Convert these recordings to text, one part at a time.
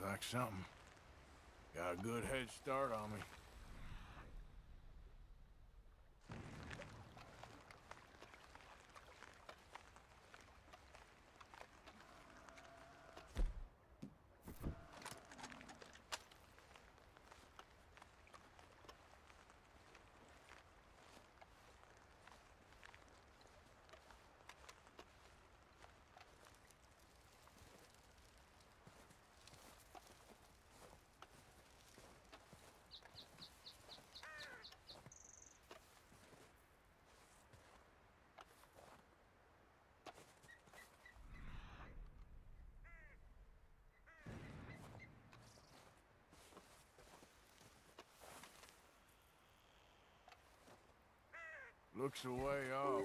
looks like something. Got a good head start on me. Looks a way off.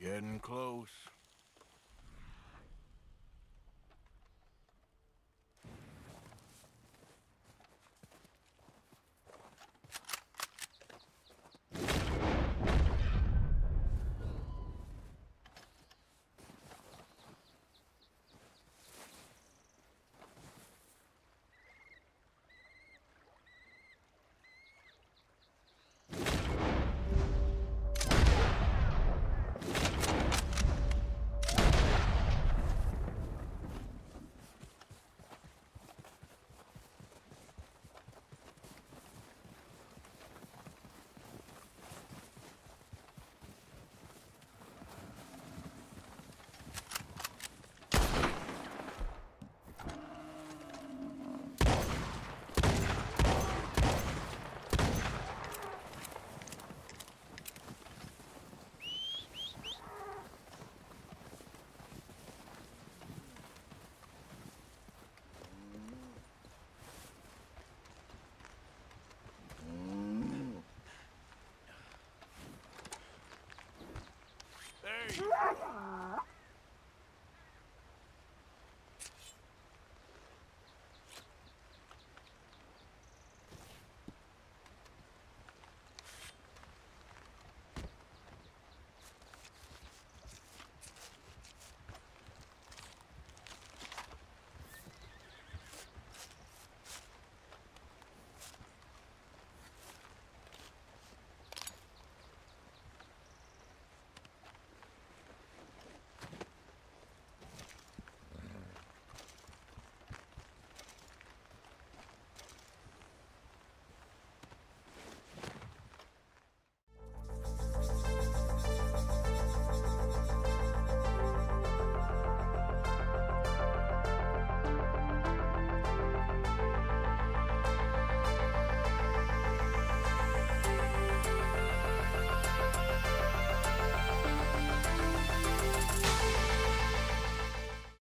Getting close.